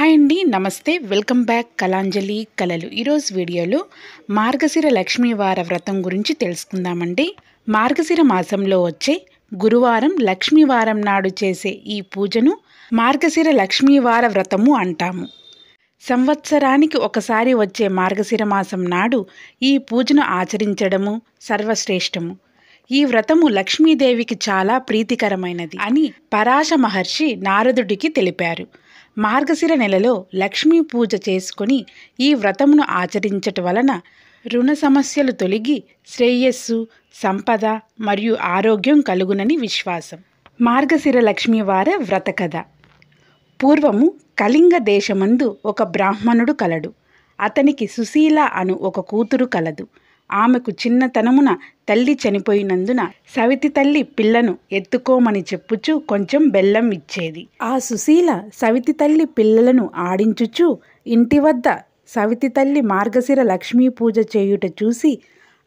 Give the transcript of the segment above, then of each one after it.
Hi అండి నమస్తే. Welcome back Kalanjali కళలు. ఈరోజు వీడియోలో మార్గశిర లక్ష్మీవార వ్రతం గురించి తెలుసుకుందామండి. మార్గశిర మాసంలో వచ్చే గురువారం లక్ష్మీవారం నాడు చేసే ఈ పూజను మార్గశిర లక్ష్మీవార వ్రతము అంటాము. సంవత్సరానికి ఒకసారి వచ్చే మార్గశిర మాసం నాడు ఈ పూజను ఆచరించడము సర్వశ్రేష్టము. ఈ వ్రతము లక్ష్మీదేవికి చాలా ప్రీతికరమైనది అని పరాశ మహర్షి నారదుడికి తెలిపారు. మార్గశిర నెలలో లక్ష్మీ పూజ చేసుకొని ఈ వ్రతమును ఆచరించటం వలన రుణ సమస్యలు తొలగి శ్రేయస్సు సంపద మరియు ఆరోగ్యం కలుగునని విశ్వాసం. మార్గశిర లక్ష్మీవార వ్రత కథ. పూర్వము కళింగ దేశమందు ఒక బ్రాహ్మణుడు కలడు. అతనికి సుశీల అను ఒక కూతురు కలదు. ఆమెకు చిన్నతనమున తల్లి చనిపోయినందున సవితి తల్లి పిల్లను ఎత్తుకోమని చెప్పుచు కొంచెం బెల్లం ఇచ్చేది. ఆ సుశీల సవితి తల్లి పిల్లలను ఆడించుచు ఇంటి వద్ద సవితి తల్లి మార్గశిర లక్ష్మీ పూజ చేయుట చూసి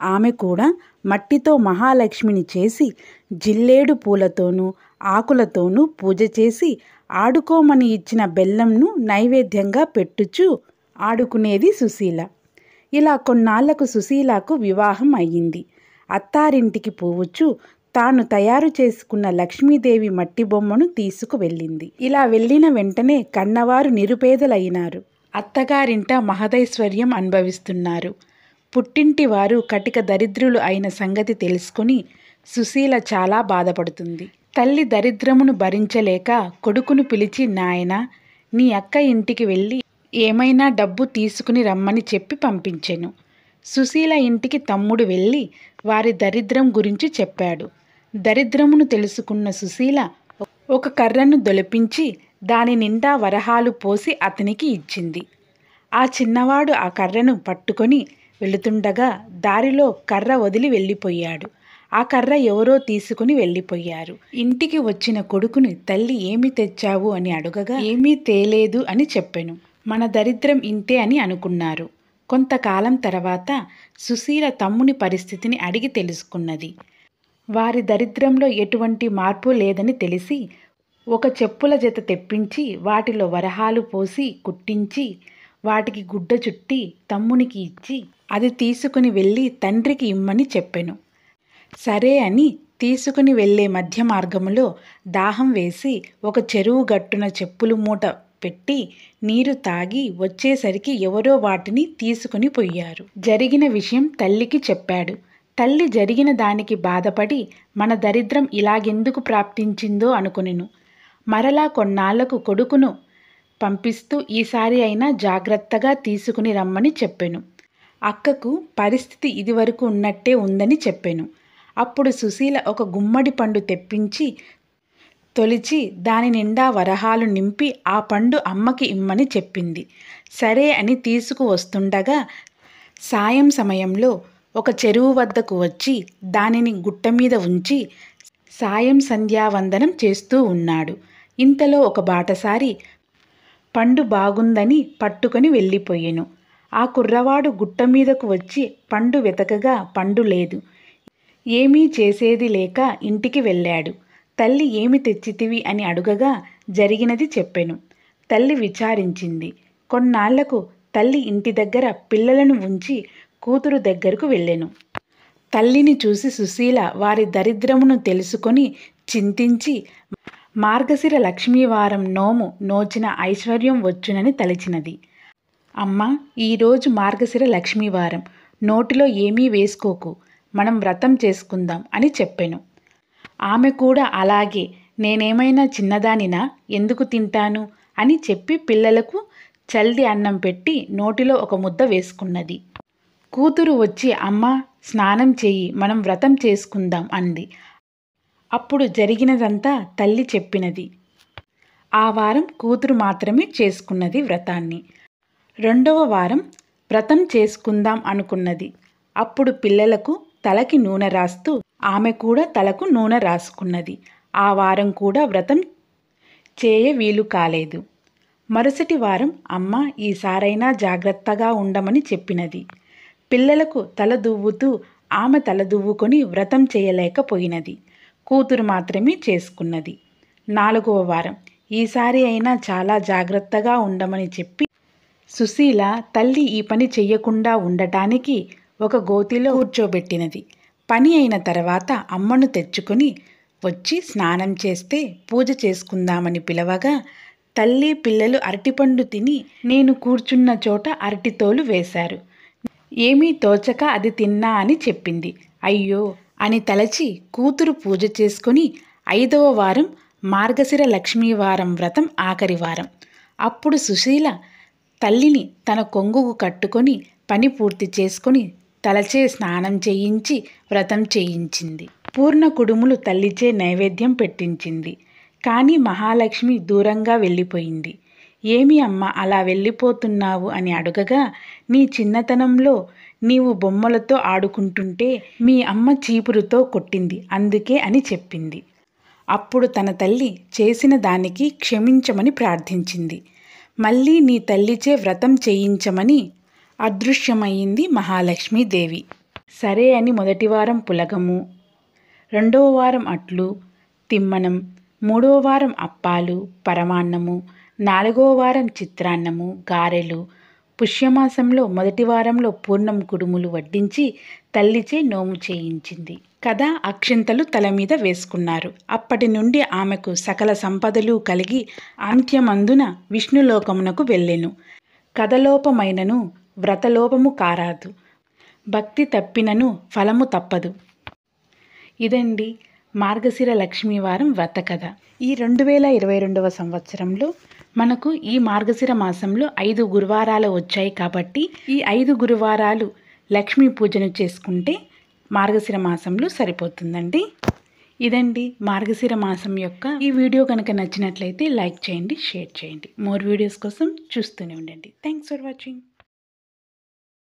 ఆమె కూడా మట్టితో మహాలక్ష్మిని చేసి జిల్లేడు పూలతోనూ ఆకులతోనూ పూజ చేసి ఆడుకోమని ఇచ్చిన బెల్లంను నైవేద్యంగా పెట్టుచు ఆడుకునేది సుశీల. ఇలా కొన్నాళ్ళకు సుశీలకు వివాహం అయ్యింది. అత్తారింటికి పోవచ్చు. తాను తయారు చేసుకున్న లక్ష్మీదేవి మట్టి బొమ్మను తీసుకువెళ్ళింది ఇలా వెళ్ళిన వెంటనే కన్నవారు నిరుపేదలైనారు. అత్తగారింట మహదైశ్వర్యం అనుభవిస్తున్నారు. పుట్టింటి వారు కటిక దరిద్రులు అయిన సంగతి తెలుసుకుని సుశీల చాలా బాధపడుతుంది. తల్లి దరిద్రమును భరించలేక కొడుకును పిలిచి నాయన నీ అక్క ఇంటికి వెళ్ళి ఏమైనా డబ్బు తీసుకుని రమ్మని చెప్పి పంపించెను. సుశీల ఇంటికి తమ్ముడు వెళ్ళి వారి దరిద్రం గురించి చెప్పాడు. దరిద్రమును తెలుసుకున్న సుశీల ఒక కర్రను దొలిపించి దాని నిండా వరహాలు పోసి అతనికి ఇచ్చింది. ఆ చిన్నవాడు ఆ కర్రను పట్టుకొని వెళుతుండగా దారిలో కర్ర వదిలి వెళ్ళిపోయాడు. ఆ కర్ర ఎవరో తీసుకుని వెళ్ళిపోయారు. ఇంటికి వచ్చిన కొడుకుని తల్లి ఏమి తెచ్చావు? అని అడుగగా ఏమీ తేలేదు అని చెప్పెను. మన దరిద్రం ఇంతే అని అనుకున్నారు. కొంతకాలం తర్వాత సుశీల తమ్ముని పరిస్థితిని అడిగి తెలుసుకున్నది. వారి దరిద్రంలో ఎటువంటి మార్పు లేదని తెలిసి ఒక చెప్పుల జత తెప్పించి వాటిలో వరహాలు పోసి కుట్టించి వాటికి గుడ్డ చుట్టి తమ్మునికి ఇచ్చి అది తీసుకుని వెళ్ళి తండ్రికి ఇమ్మని చెప్పెను. సరే అని తీసుకుని వెళ్ళే మధ్య మార్గములో దాహం వేసి ఒక చెరువు గట్టున చెప్పులు మూట పెట్టి నీరు తాగి వచ్చేసరికి ఎవరో వాటిని తీసుకుని పోయారు. జరిగిన విషయం తల్లికి చెప్పాడు. తల్లి జరిగిన దానికి బాధపడి మన దరిద్రం ఇలాగెందుకు ప్రాప్తించిందో అనుకునిను. మరలా కొన్నాళ్ళకు కొడుకును పంపిస్తూ ఈసారి అయినా జాగ్రత్తగా తీసుకుని రమ్మని చెప్పెను. అక్కకు పరిస్థితి ఇదివరకు ఉన్నట్టే ఉందని చెప్పెను. అప్పుడు సుశీల ఒక గుమ్మడి పండు తెప్పించి తొలిచి దాని నిండా వరహాలు నింపి ఆ పండు అమ్మకి ఇమ్మని చెప్పింది. సరే అని తీసుకువస్తుండగా సాయం సమయంలో ఒక చెరువు వద్దకు వచ్చి దానిని గుట్ట మీద ఉంచి సాయం సంధ్యావందనం చేస్తూ ఉన్నాడు. ఇంతలో ఒక బాటసారి పండు బాగుందని పట్టుకొని వెళ్ళిపోయెను. ఆ కుర్రవాడు గుట్ట మీదకు వచ్చి పండు వెతకగా పండు లేదు. ఏమీ చేసేది లేక ఇంటికి వెళ్ళాడు. తల్లి ఏమి తెచ్చితివి అని అడుగగా జరిగినది చెప్పెను. తల్లి విచారించింది. కొన్నాళ్ళకు తల్లి ఇంటి దగ్గర పిల్లలను ఉంచి కూతురు దగ్గరకు వెళ్ళెను. తల్లిని చూసి సుశీల వారి దరిద్రమును తెలుసుకొని చింతించి మార్గశిర లక్ష్మీవారం నోము నోచిన ఐశ్వర్యం వచ్చునని తలిచినది. అమ్మ ఈరోజు మార్గశిర లక్ష్మీవారం. నోటిలో ఏమీ వేసుకోకు. మనం వ్రతం చేసుకుందాం అని చెప్పెను. ఆమె కూడా అలాగే నేనేమైనా చిన్నదానినా? ఎందుకు తింటాను? అని చెప్పి పిల్లలకు చల్ది అన్నం పెట్టి నోటిలో ఒక ముద్ద వేసుకున్నది. కూతురు వచ్చి అమ్మ స్నానం చేయి మనం వ్రతం చేసుకుందాం అంది. అప్పుడు జరిగినదంతా తల్లి చెప్పినది. ఆ వారం కూతురు మాత్రమే చేసుకున్నది వ్రతాన్ని. రెండవ వారం వ్రతం చేసుకుందాం అనుకున్నది. అప్పుడు పిల్లలకు తలకి నూనె రాస్తూ ఆమె కూడా తలకు నూనె రాసుకున్నది. ఆ వారం కూడా వ్రతం చేయ వీలు కాలేదు. మరుసటి వారం అమ్మ ఈసారైనా జాగ్రత్తగా ఉండమని చెప్పినది. పిల్లలకు తల దువ్వుతూ ఆమె తల దువ్వుకొని వ్రతం చేయలేకపోయినది. కూతురు మాత్రమే చేసుకున్నది. నాలుగవ వారం. ఈసారి అయినా చాలా జాగ్రత్తగా ఉండమని చెప్పి సుశీల తల్లి ఈ పని చెయ్యకుండా ఉండటానికి ఒక గోతిలో కూర్చోబెట్టినది. పని అయిన తర్వాత అమ్మను తెచ్చుకొని వచ్చి స్నానం చేస్తే పూజ చేసుకుందామని పిలవగా తల్లి పిల్లలు అరటిపండు తిని నేను కూర్చున్న చోట అరటితోలు వేశారు. ఏమీ తోచక అది తిన్నా అని చెప్పింది. అయ్యో అని తలచి కూతురు పూజ చేసుకొని ఐదవ వారం మార్గశిర లక్ష్మీవారం వ్రతం ఆఖరి వారం. అప్పుడు సుశీల తల్లిని తన కొంగుకు కట్టుకొని పని పూర్తి చేసుకొని తలచే స్నానం చేయించి వ్రతం చేయించింది. పూర్ణ కుడుములు తల్లిచే నైవేద్యం పెట్టించింది. కానీ మహాలక్ష్మి దూరంగా వెళ్ళిపోయింది. ఏమి అమ్మ అలా వెళ్ళిపోతున్నావు అని అడగగా నీ చిన్నతనంలో నీవు బొమ్మలతో ఆడుకుంటుంటే మీ అమ్మ చీపురుతో కొట్టింది. అందుకే అని చెప్పింది. అప్పుడు తన తల్లి చేసిన దానికి క్షమించమని ప్రార్థించింది. మళ్ళీ నీ తల్లిచే వ్రతం చేయించమని అదృశ్యమయ్యింది మహాలక్ష్మీదేవి. సరే అని మొదటి వారం పులగము రెండవ వారం అట్లు తిమ్మనం మూడవ వారం అప్పాలు పరమాన్నము నాలుగవ వారం చిత్రాన్నము గారెలు పుష్యమాసంలో మొదటి వారంలో పూర్ణం కుడుములు వడ్డించి తల్లిచే నోము చేయించింది. కథ అక్షింతలు తల మీద వేసుకున్నారు. అప్పటి నుండి ఆమెకు సకల సంపదలు కలిగి అంత్యమందున విష్ణులోకమునకు వెళ్ళెను. కథలోపమైనను వ్రతలోపము కారాదు. భక్తి తప్పినను ఫలము తప్పదు. ఇదండి మార్గశిర లక్ష్మీవారం వ్రత కథ. ఈ రెండు వేల ఇరవై రెండవ సంవత్సరంలో మనకు ఈ మార్గశిర మాసంలో ఐదు గురువారాలు వచ్చాయి కాబట్టి ఈ ఐదు గురువారాలు లక్ష్మీ పూజను చేసుకుంటే మార్గశిర మాసంలో సరిపోతుందండి. ఇదండి మార్గశిర మాసం యొక్క ఈ వీడియో కనుక నచ్చినట్లయితే లైక్ చేయండి షేర్ చేయండి. మోర్ వీడియోస్ కోసం చూస్తూనే ఉండండి. Thanks for watching.